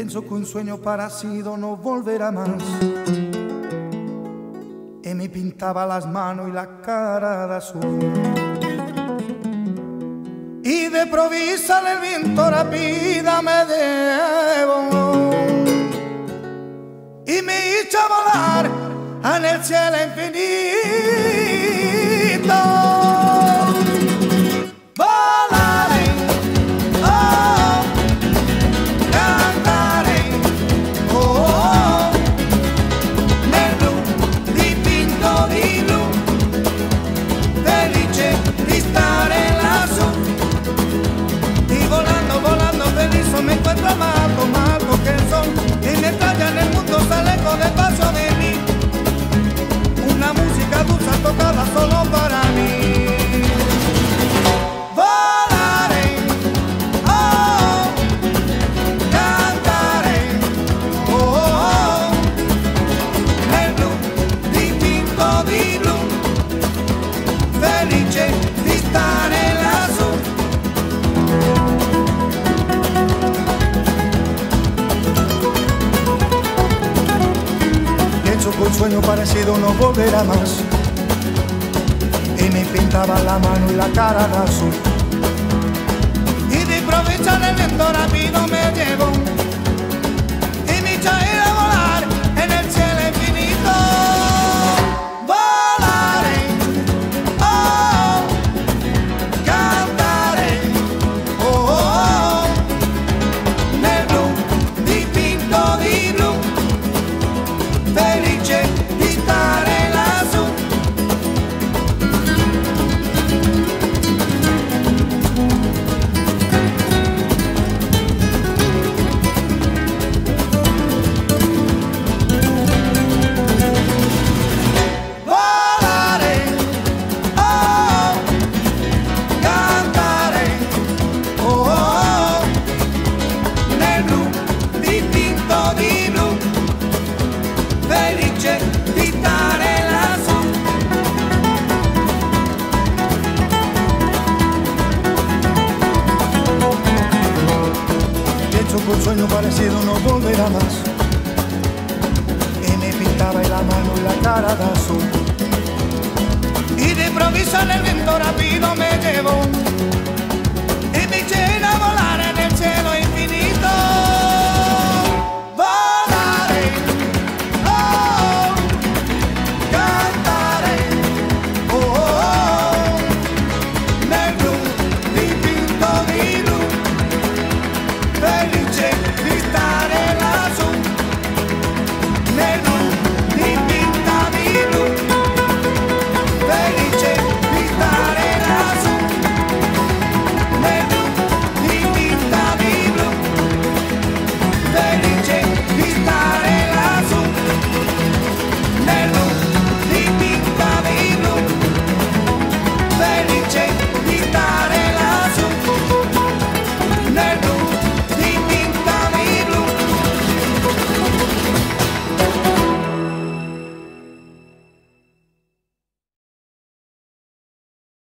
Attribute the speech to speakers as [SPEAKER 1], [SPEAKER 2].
[SPEAKER 1] Pienso que un sueño parecido no volverá más. Y me pintaba las manos y la cara de azul. Y de provisa el viento rápida me debo. Y me hizo volar en el cielo infinito. Sueño parecido no volverá más. Y me pintaba la mano y la cara de azul. Parecido no volverá más. Y me pintaba en la mano y la cara de azul. Y de improviso en el viento rápido me llevó.